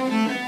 Mm-hmm.